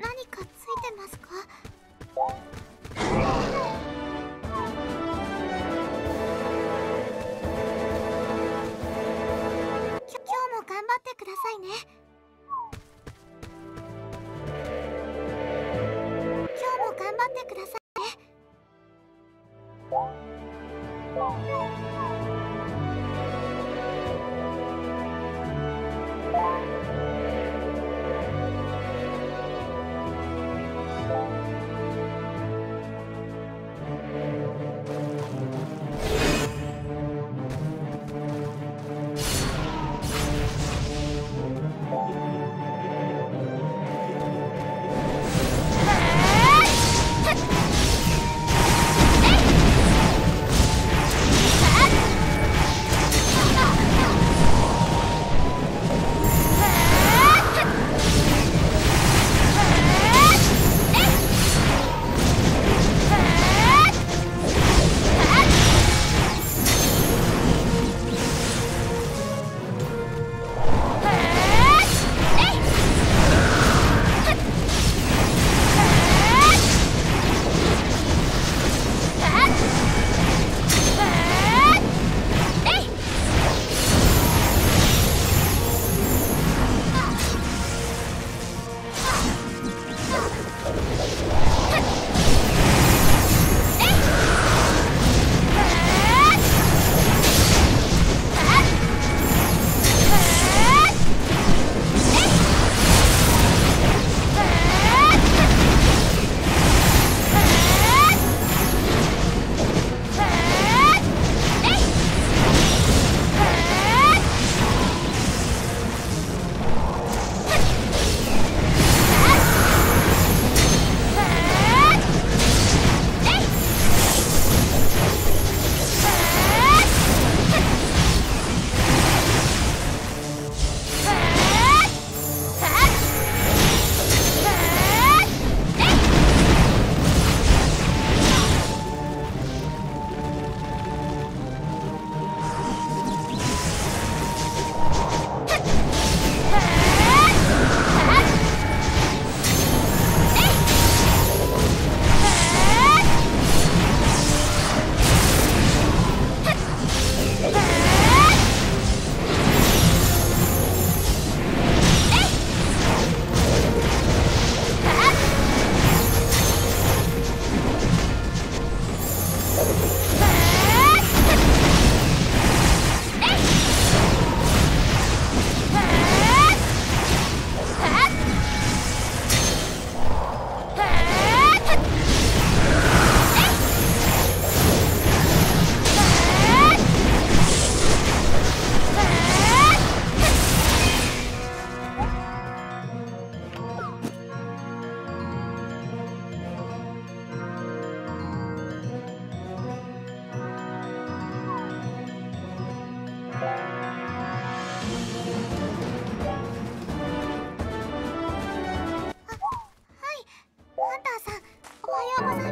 何かついてますか？きょ今日も頑張ってくださいね。今日も頑張ってください不是。